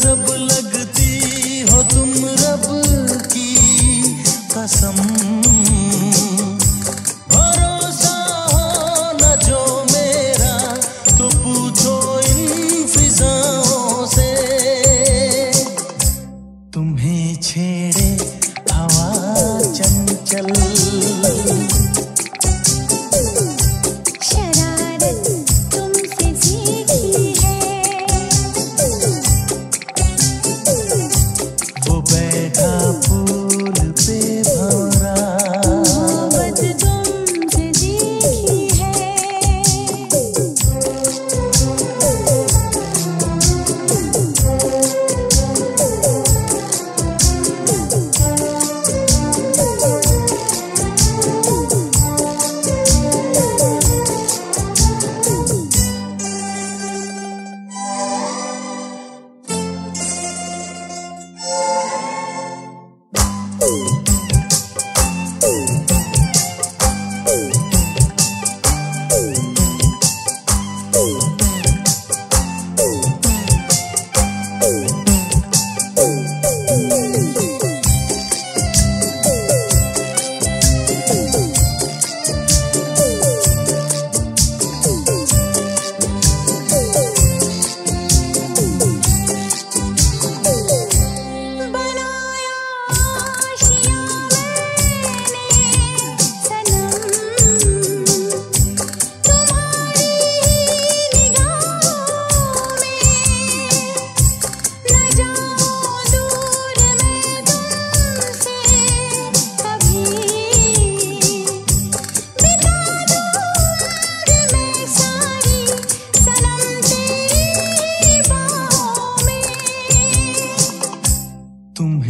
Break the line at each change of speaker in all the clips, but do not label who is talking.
забыл.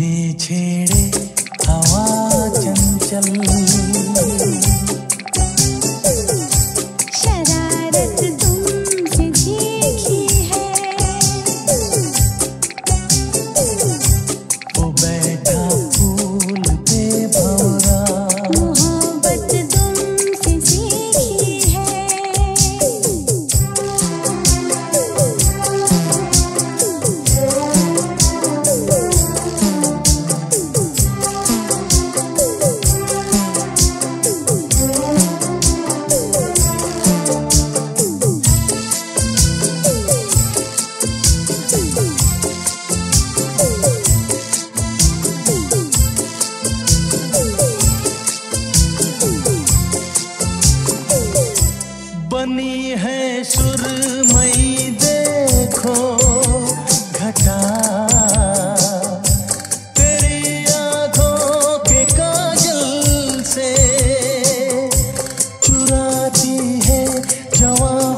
নিঝে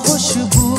或许不